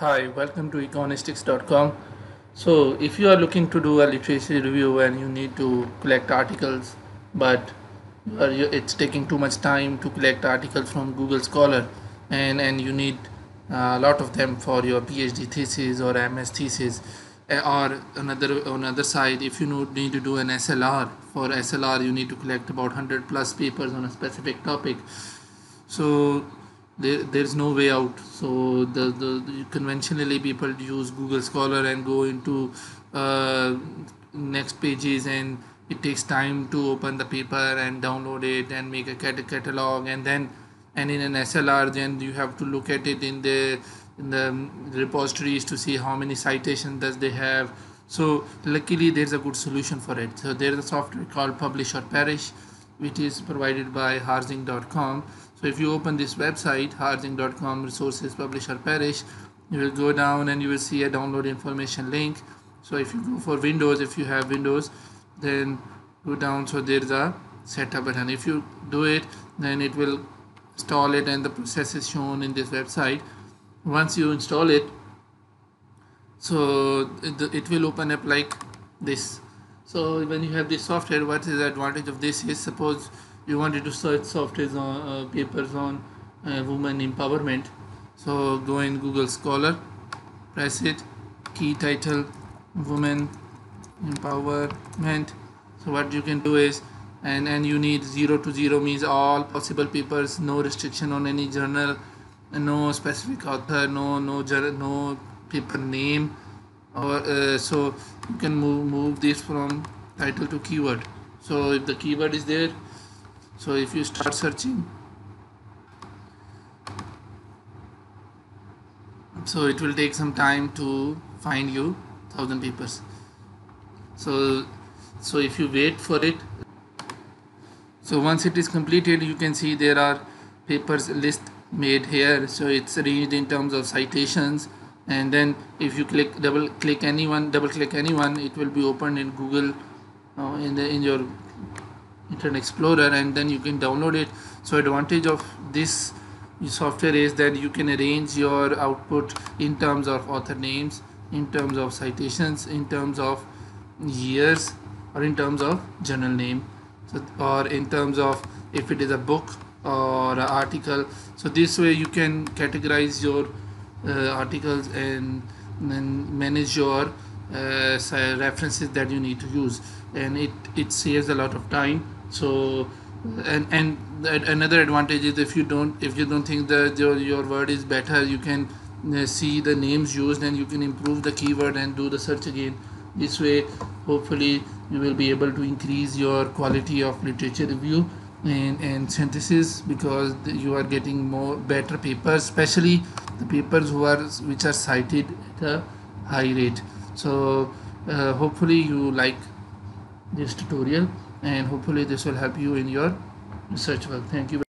Hi, welcome to econistics.com. So, if you are looking to do a literacy review and you need to collect articles, but you, it's taking too much time to collect articles from Google Scholar, and and you need a lot of them for your PhD thesis or MS thesis, eh, or another on other side, if you need to do an SLR, for SLR you need to collect about 100 plus papers on a specific topic. So there there's no way out. So the, the, conventionally people use google scholar and go into uh, next pages and it takes time to open the paper and download it and make a cat- catalog and then and in an slr then you have to look at it in the in the repositories to see how many citations does they have. So luckily there's a good solution for it. So there's a software called publish or perish which is provided by harzing.com so if you open this website harzing.com resources publish or perish you will go down and you will see a download information link. So if you go for windows if you have windows then go down. So there's a setup button. If you do it then it will install it and the process is shown in this website. Once you install it so it will open up like this so when you have the software what is the advantage of this is suppose you wanted to search software on uh, papers on uh, women empowerment. So go in google scholar press it key title women empowerment. So what you can do is and and you need 0 to 0 means all possible papers no restriction on any journal no specific author no no no paper name or uh, so you can move move this from title to keyword. So if the keyword is there so if you start searching so it will take some time to find you thousand papers. So so if you wait for it so once it is completed you can see there are papers list made here. So it's arranged in terms of citations and then if you click double click anyone double click anyone it will be opened in google uh, in the in your internet explorer and then you can download it. So advantage of this software is that you can arrange your output in terms of author names in terms of citations in terms of years or in terms of journal name. So, or in terms of if it is a book or an article. So this way you can categorize your articles and then manage your uh, references that you need to use. And it it saves a lot of time. So and and the- another advantage is if you don't if you don't think that your, your word is better you can uh, see the names used and you can improve the keyword and do the search again. This way hopefully you will be able to increase your quality of literature review and, and synthesis because you are getting more better papers especially the papers who are which are cited at a high rate. So uh, hopefully you like this tutorial and hopefully this will help you in your research work. Thank you